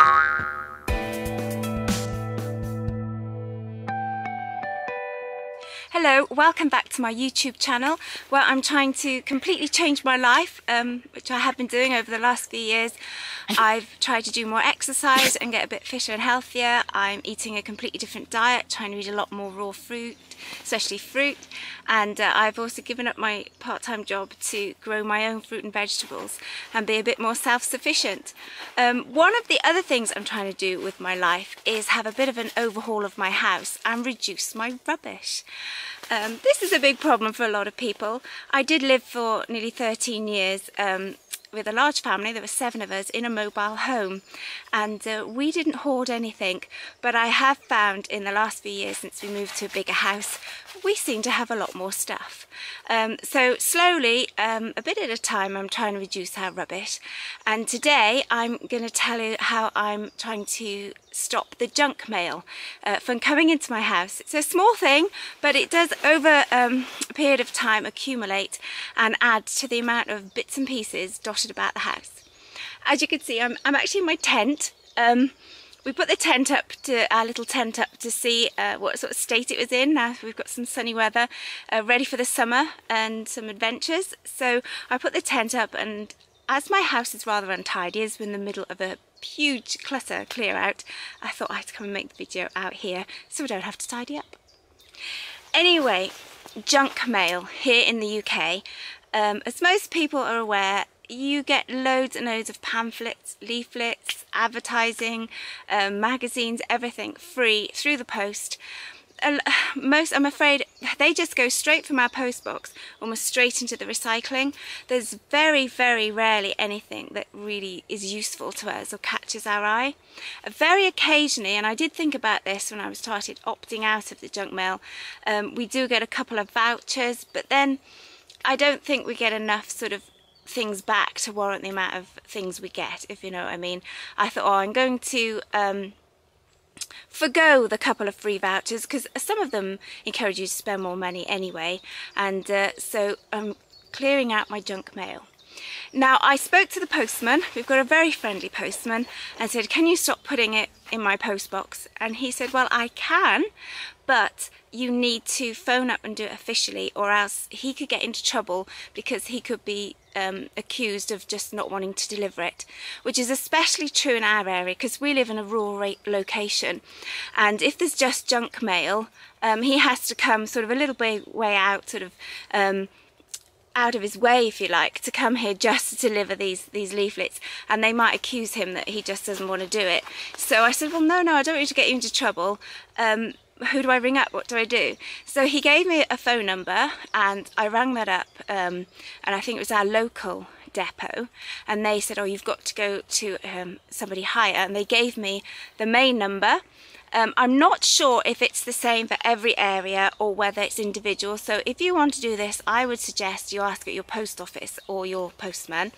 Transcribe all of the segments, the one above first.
Bye. Hello, welcome back to my YouTube channel where I'm trying to completely change my life, um, which I have been doing over the last few years. I've tried to do more exercise and get a bit fitter and healthier. I'm eating a completely different diet, trying to eat a lot more raw fruit, especially fruit. And uh, I've also given up my part-time job to grow my own fruit and vegetables and be a bit more self-sufficient. Um, one of the other things I'm trying to do with my life is have a bit of an overhaul of my house and reduce my rubbish. Um, this is a big problem for a lot of people. I did live for nearly 13 years um, with a large family, there were seven of us in a mobile home and uh, we didn't hoard anything but I have found in the last few years since we moved to a bigger house we seem to have a lot more stuff. Um, so slowly, um, a bit at a time, I'm trying to reduce our rubbish and today I'm going to tell you how I'm trying to stop the junk mail uh, from coming into my house. It's a small thing but it does over um, a period of time accumulate and add to the amount of bits and pieces dotted about the house. As you can see I'm, I'm actually in my tent. Um, we put the tent up to our little tent up to see uh, what sort of state it was in. Now we've got some sunny weather, uh, ready for the summer and some adventures. So I put the tent up and as my house is rather untidy, it's in the middle of a huge clutter clear out, I thought I'd come and make the video out here so we don't have to tidy up. Anyway, junk mail here in the UK. Um, as most people are aware, you get loads and loads of pamphlets, leaflets, advertising, um, magazines, everything free through the post. most, I'm afraid, they just go straight from our post box, almost straight into the recycling. There's very, very rarely anything that really is useful to us or catches our eye. Very occasionally, and I did think about this when I started opting out of the junk mail, um, we do get a couple of vouchers, but then I don't think we get enough sort of things back to warrant the amount of things we get, if you know what I mean. I thought, oh, I'm going to um, forgo the couple of free vouchers because some of them encourage you to spend more money anyway. And uh, so I'm clearing out my junk mail. Now I spoke to the postman, we've got a very friendly postman, and said, can you stop putting it in my post box? And he said, well I can, but you need to phone up and do it officially or else he could get into trouble because he could be um, accused of just not wanting to deliver it, which is especially true in our area because we live in a rural location. And if there's just junk mail, um, he has to come sort of a little bit way out, sort of um, out of his way, if you like, to come here just to deliver these these leaflets, and they might accuse him that he just doesn't want to do it. So I said, well, no, no, I don't want you to get you into trouble. Um, who do I ring up? What do I do? So he gave me a phone number and I rang that up um, and I think it was our local depot and they said, oh, you've got to go to um, somebody higher and they gave me the main number um, I'm not sure if it's the same for every area or whether it's individual. So if you want to do this, I would suggest you ask at your post office or your postman.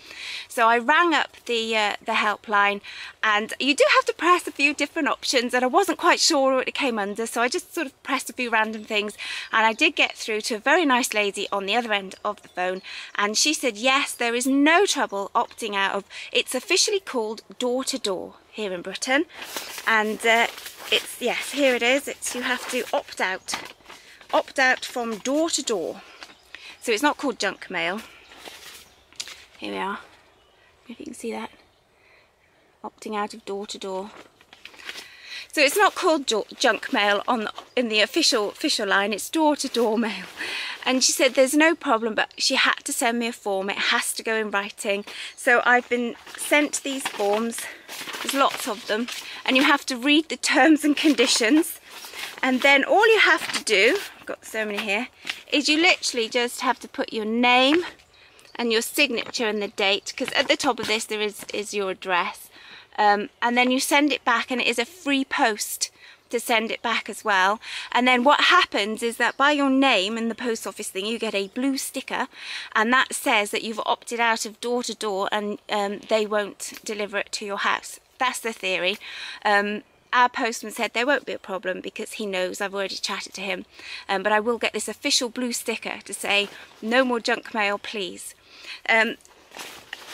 So I rang up the, uh, the helpline and you do have to press a few different options and I wasn't quite sure what it came under. So I just sort of pressed a few random things and I did get through to a very nice lady on the other end of the phone. And she said, yes, there is no trouble opting out of, it's officially called door to door here in Britain. And uh, it's, yes, here it is. It's you have to opt out. Opt out from door to door. So it's not called junk mail. Here we are. If you can see that. Opting out of door to door. So it's not called junk mail on in the official official line, it's door-to-door -door mail. And she said there's no problem, but she had to send me a form. It has to go in writing. So I've been sent these forms. There's lots of them. And you have to read the terms and conditions. And then all you have to do, got so many here, is you literally just have to put your name and your signature and the date, because at the top of this there is, is your address um, and then you send it back and it is a free post to send it back as well. And then what happens is that by your name in the post office thing you get a blue sticker and that says that you've opted out of door to door and um, they won't deliver it to your house. That's the theory. Um, our postman said there won't be a problem because he knows I've already chatted to him. Um, but I will get this official blue sticker to say no more junk mail please. Um,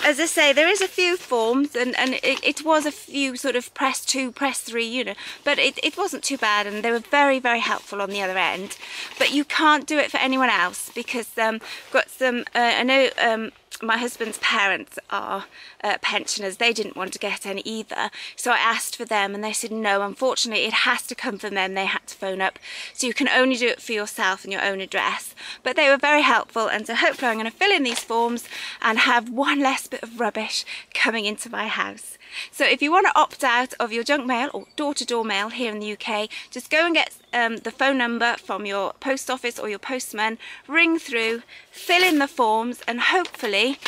as I say, there is a few forms and, and it, it was a few sort of press two, press three, you know, but it, it wasn't too bad and they were very, very helpful on the other end. But you can't do it for anyone else because um, got some, uh, I know um, my husband's parents are uh, pensioners. They didn't want to get any either. So I asked for them and they said, no, unfortunately, it has to come from them. They had to phone up. So you can only do it for yourself and your own address. But they were very helpful. And so hopefully I'm going to fill in these forms and have one less bit of rubbish coming into my house. So if you want to opt out of your junk mail or door-to-door -door mail here in the UK, just go and get um, the phone number from your post office or your postman, ring through, fill in the forms and hopefully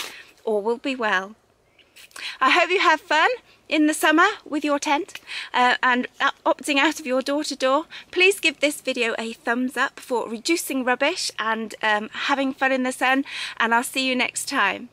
all will be well. I hope you have fun in the summer with your tent uh, and opting out of your door-to-door. -door. Please give this video a thumbs up for reducing rubbish and um, having fun in the sun and I'll see you next time.